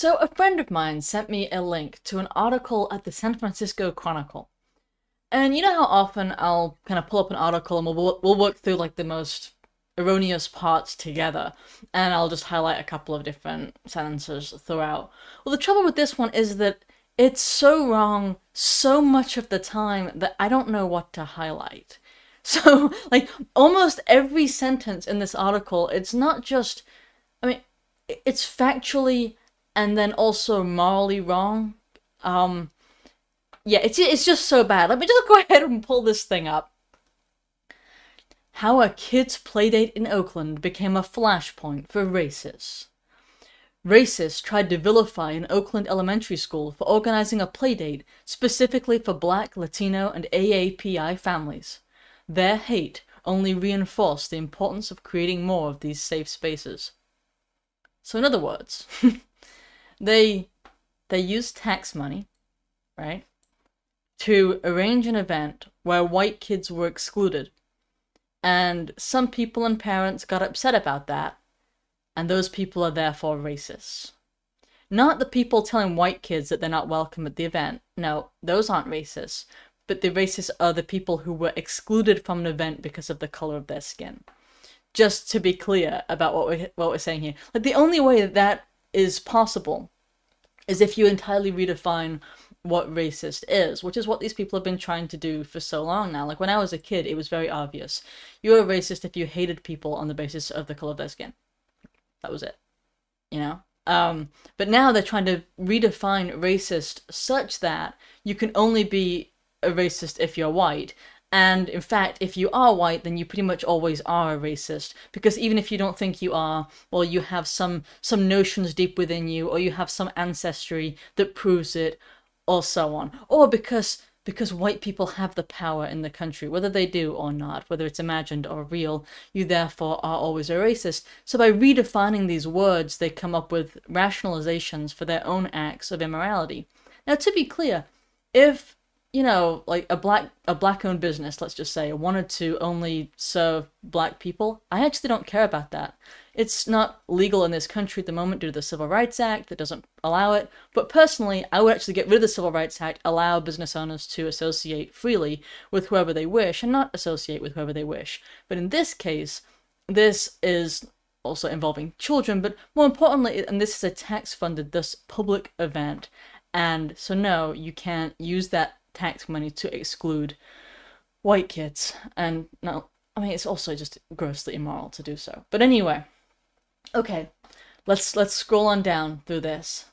So, a friend of mine sent me a link to an article at the San Francisco Chronicle. And you know how often I'll kind of pull up an article and we'll, we'll work through like the most erroneous parts together, and I'll just highlight a couple of different sentences throughout. Well, the trouble with this one is that it's so wrong so much of the time that I don't know what to highlight. So, like, almost every sentence in this article, it's not just, I mean, it's factually and then also morally wrong. Um, yeah, it's, it's just so bad. Let me just go ahead and pull this thing up. How a kid's playdate in Oakland became a flashpoint for racists. Racists tried to vilify an Oakland elementary school for organizing a playdate specifically for black, Latino, and AAPI families. Their hate only reinforced the importance of creating more of these safe spaces. So in other words, they they used tax money, right, to arrange an event where white kids were excluded. And some people and parents got upset about that, and those people are therefore racist. Not the people telling white kids that they're not welcome at the event. No, those aren't racist. But the racists are the people who were excluded from an event because of the color of their skin. Just to be clear about what we're, what we're saying here. Like, the only way that that is possible is if you entirely redefine what racist is, which is what these people have been trying to do for so long now. Like when I was a kid, it was very obvious. You were a racist if you hated people on the basis of the color of their skin. That was it. You know? Um, but now they're trying to redefine racist such that you can only be a racist if you're white. And in fact, if you are white, then you pretty much always are a racist. Because even if you don't think you are, well, you have some some notions deep within you, or you have some ancestry that proves it, or so on. Or because because white people have the power in the country, whether they do or not, whether it's imagined or real, you therefore are always a racist. So by redefining these words, they come up with rationalizations for their own acts of immorality. Now, to be clear, if you know, like a black a black owned business, let's just say, wanted to only serve black people, I actually don't care about that. It's not legal in this country at the moment due to the Civil Rights Act that doesn't allow it. But personally, I would actually get rid of the Civil Rights Act, allow business owners to associate freely with whoever they wish and not associate with whoever they wish. But in this case, this is also involving children, but more importantly, and this is a tax funded, thus public event. And so, no, you can't use that tax money to exclude white kids. And now, I mean, it's also just grossly immoral to do so. But anyway. Okay, let's let's scroll on down through this.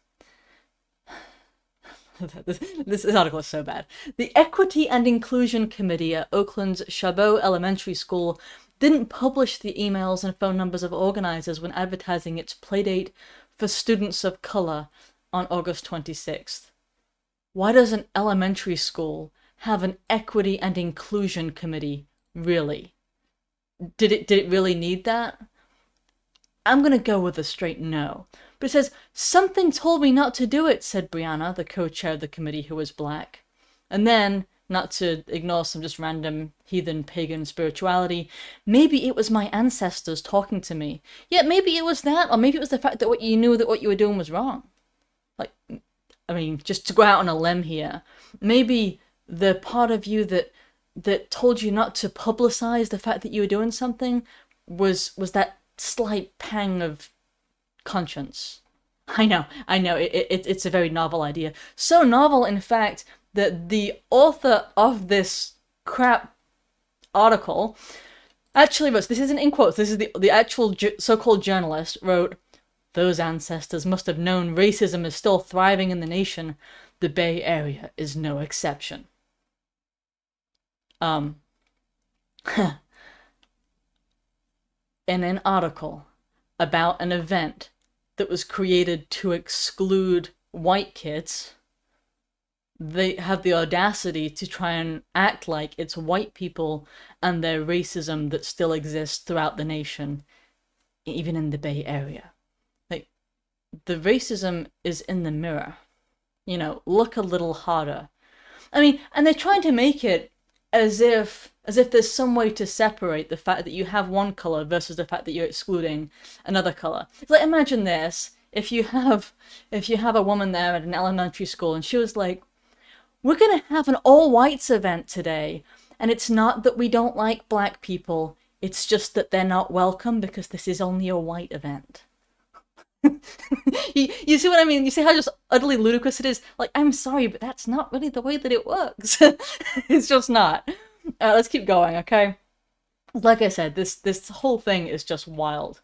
this, this article is so bad. The Equity and Inclusion Committee at Oakland's Chabot Elementary School didn't publish the emails and phone numbers of organizers when advertising its playdate for students of color on August 26th. Why does an elementary school have an equity and inclusion committee, really? Did it did it really need that? I'm gonna go with a straight no. But it says, Something told me not to do it, said Brianna, the co chair of the committee who was black. And then, not to ignore some just random heathen pagan spirituality, maybe it was my ancestors talking to me. Yeah, maybe it was that, or maybe it was the fact that what you knew that what you were doing was wrong. Like, I mean, just to go out on a limb here, maybe the part of you that that told you not to publicize the fact that you were doing something was was that slight pang of conscience. I know, I know, it, it, it's a very novel idea. So novel, in fact, that the author of this crap article actually wrote, this isn't in quotes, this is the, the actual so-called journalist wrote, those ancestors must have known racism is still thriving in the nation. The Bay Area is no exception. Um, in an article about an event that was created to exclude white kids, they have the audacity to try and act like it's white people and their racism that still exists throughout the nation, even in the Bay Area. The racism is in the mirror. You know, look a little harder. I mean, and they're trying to make it as if as if there's some way to separate the fact that you have one color versus the fact that you're excluding another color. Like imagine this: if you have if you have a woman there at an elementary school and she was like, "We're gonna have an all whites event today," and it's not that we don't like black people, it's just that they're not welcome because this is only a white event. you, you see what I mean? You see how just utterly ludicrous it is? Like, I'm sorry, but that's not really the way that it works. it's just not. Uh, let's keep going, okay? Like I said, this this whole thing is just wild.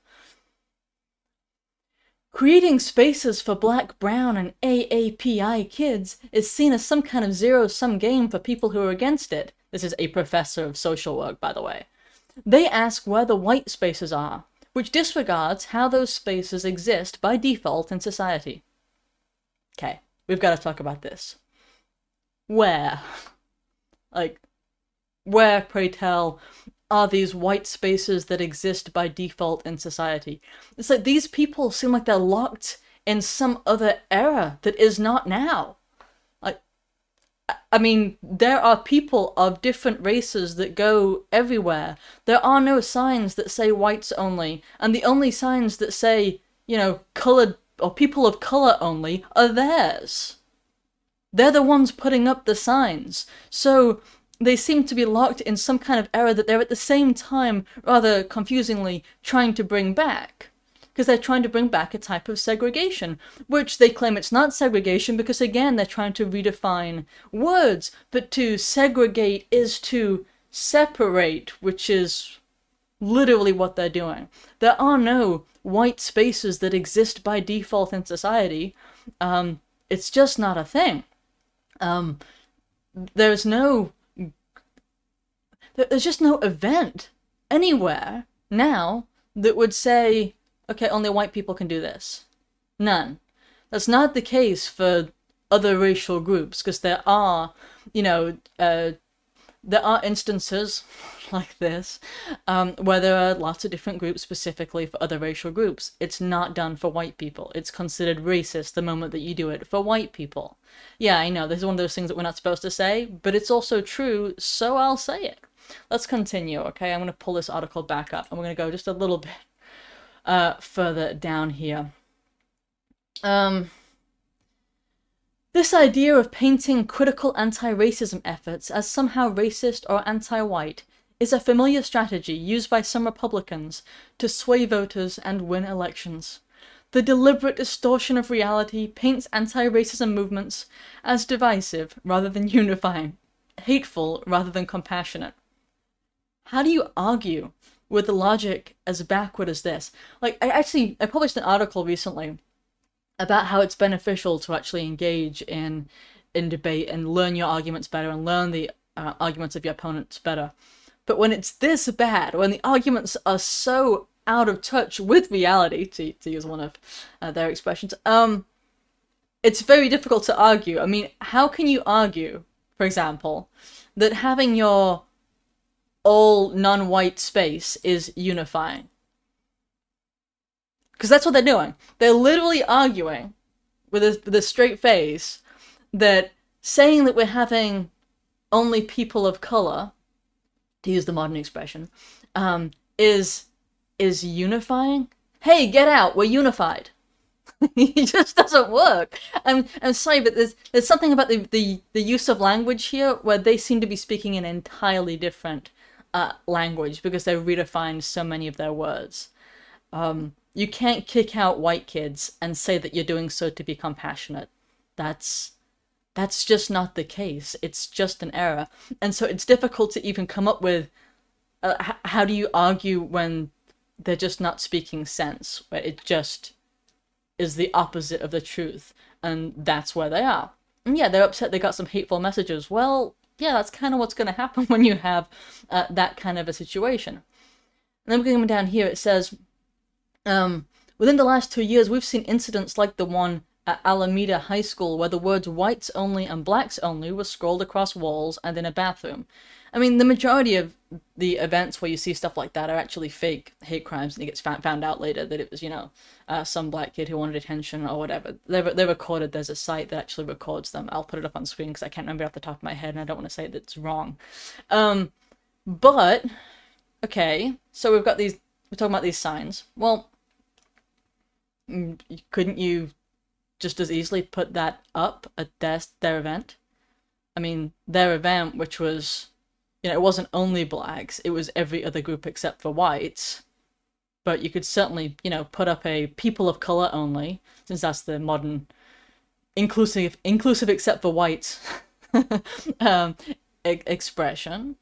Creating spaces for black, brown, and AAPI kids is seen as some kind of zero-sum game for people who are against it. This is a professor of social work, by the way. They ask where the white spaces are, which disregards how those spaces exist by default in society. Okay, we've got to talk about this. Where? Like, where, pray tell, are these white spaces that exist by default in society? It's like these people seem like they're locked in some other era that is not now. I mean, there are people of different races that go everywhere. There are no signs that say whites only, and the only signs that say, you know, colored or people of color only are theirs. They're the ones putting up the signs. So they seem to be locked in some kind of error that they're at the same time, rather confusingly, trying to bring back because they're trying to bring back a type of segregation, which they claim it's not segregation because, again, they're trying to redefine words. But to segregate is to separate, which is literally what they're doing. There are no white spaces that exist by default in society. Um, it's just not a thing. Um, there's no. There's just no event anywhere now that would say okay, only white people can do this. None. That's not the case for other racial groups, because there are, you know, uh, there are instances like this um, where there are lots of different groups specifically for other racial groups. It's not done for white people. It's considered racist the moment that you do it for white people. Yeah, I know, this is one of those things that we're not supposed to say, but it's also true, so I'll say it. Let's continue, okay? I'm going to pull this article back up, and we're going to go just a little bit uh, further down here. Um, this idea of painting critical anti-racism efforts as somehow racist or anti-white is a familiar strategy used by some Republicans to sway voters and win elections. The deliberate distortion of reality paints anti-racism movements as divisive rather than unifying, hateful rather than compassionate. How do you argue with the logic as backward as this. Like, I actually, I published an article recently about how it's beneficial to actually engage in in debate and learn your arguments better and learn the uh, arguments of your opponents better. But when it's this bad, when the arguments are so out of touch with reality, to, to use one of uh, their expressions, um, it's very difficult to argue. I mean, how can you argue, for example, that having your all non-white space is unifying. Because that's what they're doing. They're literally arguing with a, with a straight face that saying that we're having only people of color, to use the modern expression, um, is is unifying. Hey, get out! We're unified. it just doesn't work. I'm I'm sorry, but there's there's something about the, the the use of language here where they seem to be speaking an entirely different language because they redefined so many of their words. Um, you can't kick out white kids and say that you're doing so to be compassionate. That's that's just not the case. It's just an error, and so it's difficult to even come up with. Uh, how do you argue when they're just not speaking sense? Where it just is the opposite of the truth, and that's where they are. And yeah, they're upset they got some hateful messages. Well, yeah, that's kind of what's going to happen when you have uh, that kind of a situation. And then we're going down here, it says, um, within the last two years, we've seen incidents like the one at Alameda High School where the words whites only and blacks only were scrolled across walls and in a bathroom. I mean, the majority of the events where you see stuff like that are actually fake hate crimes, and it gets found out later that it was, you know, uh, some black kid who wanted attention or whatever. They're, they're recorded. There's a site that actually records them. I'll put it up on screen because I can't remember off the top of my head, and I don't want to say that it's wrong. Um, but okay, so we've got these. We're talking about these signs. Well, Mm, couldn't you just as easily put that up at their their event? I mean, their event, which was, you know, it wasn't only blacks; it was every other group except for whites. But you could certainly, you know, put up a people of color only, since that's the modern inclusive, inclusive except for whites um, e- expression.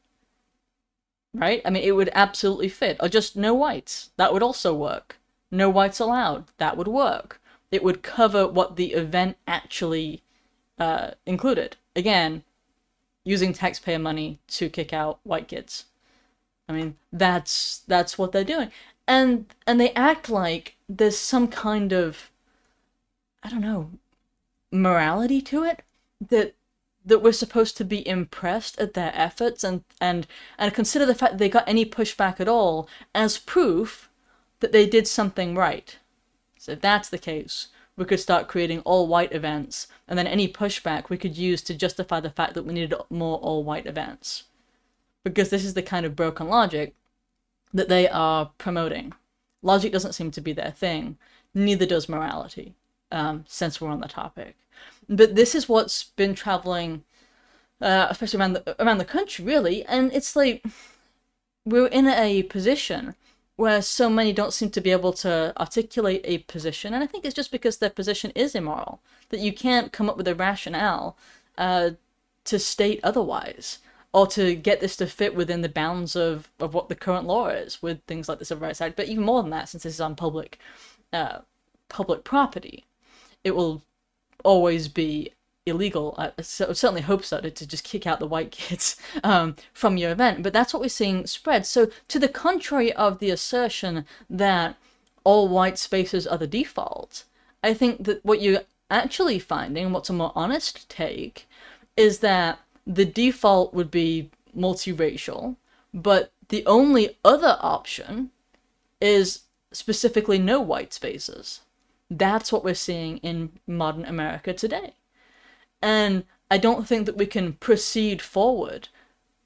Right? I mean, it would absolutely fit. Or just no whites. That would also work. No whites allowed. That would work. It would cover what the event actually uh, included. Again, using taxpayer money to kick out white kids. I mean, that's that's what they're doing. And and they act like there's some kind of I don't know, morality to it that that we're supposed to be impressed at their efforts and and and consider the fact that they got any pushback at all as proof that they did something right. So if that's the case, we could start creating all white events, and then any pushback we could use to justify the fact that we needed more all white events. Because this is the kind of broken logic that they are promoting. Logic doesn't seem to be their thing, neither does morality, um, since we're on the topic. But this is what's been traveling, uh, especially around the, around the country, really, and it's like we're in a position where so many don't seem to be able to articulate a position, and I think it's just because their position is immoral that you can't come up with a rationale uh, to state otherwise, or to get this to fit within the bounds of, of what the current law is with things like the Civil Rights Act. But even more than that, since this is on public uh, public property, it will always be illegal. I certainly hope so to, to just kick out the white kids um, from your event. But that's what we're seeing spread. So to the contrary of the assertion that all white spaces are the default, I think that what you're actually finding, what's a more honest take, is that the default would be multiracial, but the only other option is specifically no white spaces. That's what we're seeing in modern America today. And I don't think that we can proceed forward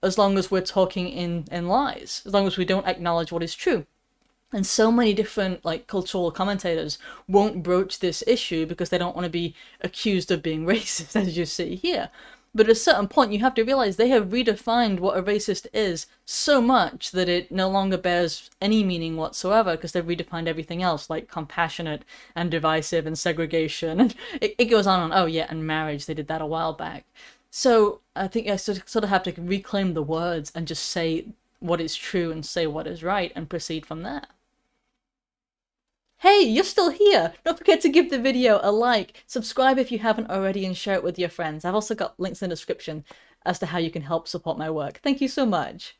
as long as we're talking in, in lies, as long as we don't acknowledge what is true. And so many different like cultural commentators won't broach this issue because they don't want to be accused of being racist, as you see here. But at a certain point, you have to realize they have redefined what a racist is so much that it no longer bears any meaning whatsoever because they've redefined everything else, like compassionate and divisive and segregation. And it, it goes on and oh, yeah, and marriage, they did that a while back. So I think I sort of have to reclaim the words and just say what is true and say what is right and proceed from there. Hey, you're still here! Don't forget to give the video a like, subscribe if you haven't already, and share it with your friends. I've also got links in the description as to how you can help support my work. Thank you so much.